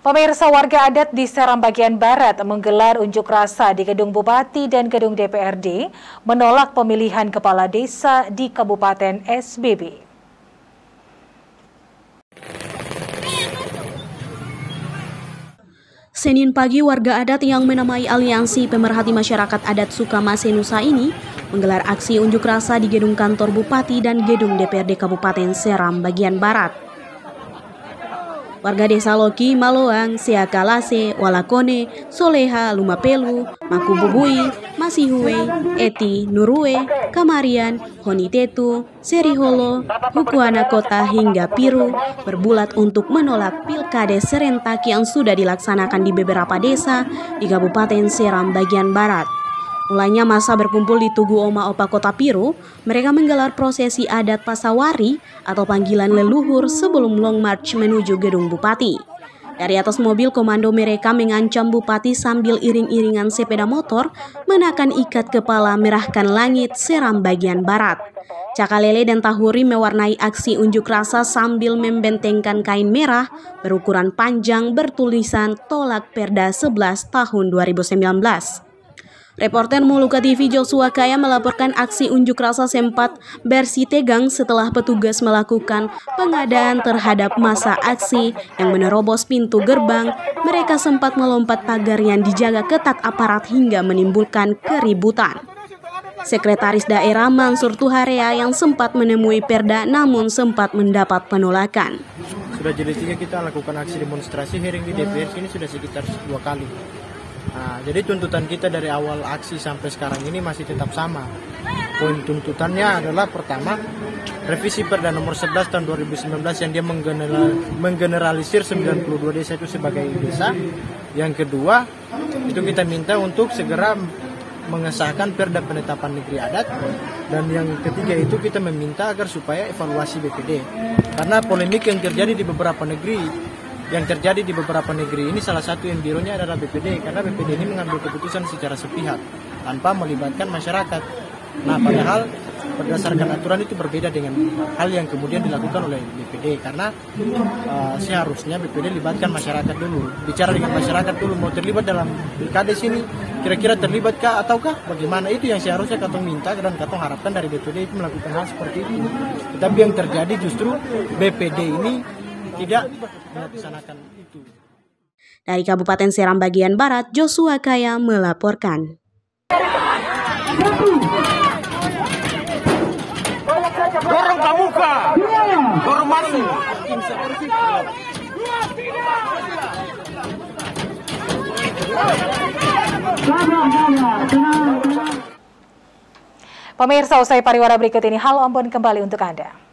Pemirsa warga adat di Seram bagian Barat menggelar unjuk rasa di Gedung Bupati dan Gedung DPRD menolak pemilihan kepala desa di Kabupaten SBB. Senin pagi warga adat yang menamai Aliansi Pemerhati Masyarakat Adat Sukamase Nusa ini menggelar aksi unjuk rasa di gedung kantor Bupati dan gedung DPRD Kabupaten Seram bagian Barat. Warga desa Loki, Maloang, Seakalase, Walakone, Soleha, Lumapelu, Makububui, Masihue, Eti, Nurue, Kamarian, Honitetu, Seriholo, Hukuana Kota hingga Piru berbulat untuk menolak pilkade serentak yang sudah dilaksanakan di beberapa desa di Kabupaten Seram bagian Barat. Mulanya masa berkumpul di Tugu Oma Opa Kota Piru, mereka menggelar prosesi adat Pasawari atau panggilan leluhur sebelum long march menuju gedung Bupati. Dari atas mobil komando mereka mengancam Bupati sambil iring-iringan sepeda motor menakan ikat kepala merahkan langit seram bagian barat. Cakalele dan Tahuri mewarnai aksi unjuk rasa sambil membentengkan kain merah berukuran panjang bertulisan tolak Perda 11 tahun 2019. Reporter Muluka TV Joshua Kaya melaporkan aksi unjuk rasa sempat bersih tegang setelah petugas melakukan pengadaan terhadap masa aksi yang menerobos pintu gerbang. Mereka sempat melompat pagar yang dijaga ketat aparat hingga menimbulkan keributan. Sekretaris daerah Mansur Tuharea yang sempat menemui Perda namun sempat mendapat penolakan. Sudah tiga kita lakukan aksi demonstrasi hearing di DPR ini sudah sekitar dua kali. Nah, jadi tuntutan kita dari awal aksi sampai sekarang ini masih tetap sama. Poin tuntutannya adalah pertama, revisi Perda nomor 11 tahun 2019 yang dia menggeneralisir 92 desa itu sebagai desa. Yang kedua, itu kita minta untuk segera mengesahkan Perda penetapan negeri adat dan yang ketiga itu kita meminta agar supaya evaluasi BPD karena polemik yang terjadi di beberapa negeri yang terjadi di beberapa negeri ini salah satu yang birunya adalah BPD karena BPD ini mengambil keputusan secara sepihak tanpa melibatkan masyarakat. Nah, padahal berdasarkan aturan itu berbeda dengan hal yang kemudian dilakukan oleh BPD karena uh, seharusnya BPD libatkan masyarakat dulu, bicara dengan masyarakat dulu mau terlibat dalam pilkada sini, kira-kira terlibatkah ataukah bagaimana itu yang seharusnya katong minta dan katong harapkan dari BPD itu melakukan hal seperti itu. Tetapi yang terjadi justru BPD ini tidak melaksanakan itu. Dari Kabupaten Seram bagian Barat, Joshua Kaya melaporkan. Dorong kamuka, dorong masuk. Pemirsa usai pariwara berikut ini, hal ombon kembali untuk Anda.